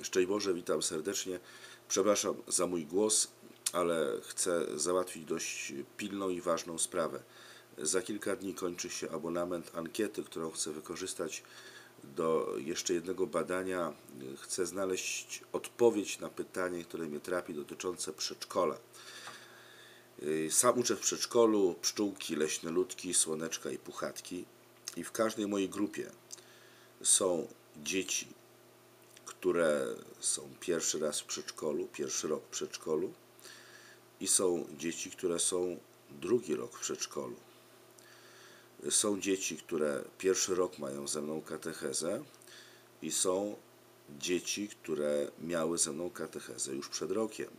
Szczęść Boże, witam serdecznie. Przepraszam za mój głos, ale chcę załatwić dość pilną i ważną sprawę. Za kilka dni kończy się abonament ankiety, którą chcę wykorzystać do jeszcze jednego badania. Chcę znaleźć odpowiedź na pytanie, które mnie trapi, dotyczące przedszkola. Sam uczę w przedszkolu pszczółki, leśne ludki, słoneczka i puchatki. I w każdej mojej grupie są dzieci, które są pierwszy raz w przedszkolu, pierwszy rok w przedszkolu i są dzieci, które są drugi rok w przedszkolu. Są dzieci, które pierwszy rok mają ze mną katechezę i są dzieci, które miały ze mną katechezę już przed rokiem.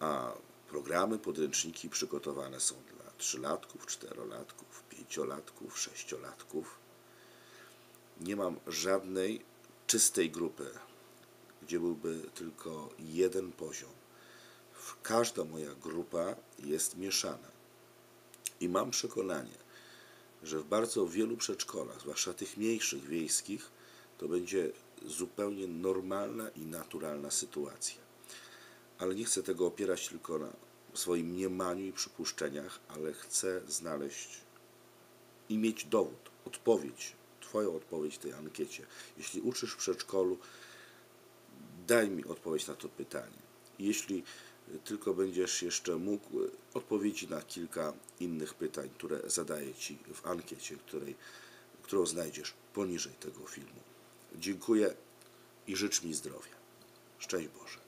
A programy, podręczniki przygotowane są dla trzylatków, czterolatków, pięciolatków, sześciolatków. Nie mam żadnej czystej grupy, gdzie byłby tylko jeden poziom. Każda moja grupa jest mieszana. I mam przekonanie, że w bardzo wielu przedszkolach, zwłaszcza tych mniejszych, wiejskich, to będzie zupełnie normalna i naturalna sytuacja. Ale nie chcę tego opierać tylko na swoim mniemaniu i przypuszczeniach, ale chcę znaleźć i mieć dowód, odpowiedź, Twoją odpowiedź w tej ankiecie. Jeśli uczysz w przedszkolu, daj mi odpowiedź na to pytanie. Jeśli tylko będziesz jeszcze mógł odpowiedzi na kilka innych pytań, które zadaję Ci w ankiecie, której, którą znajdziesz poniżej tego filmu. Dziękuję i życz mi zdrowia. Szczęść Boże.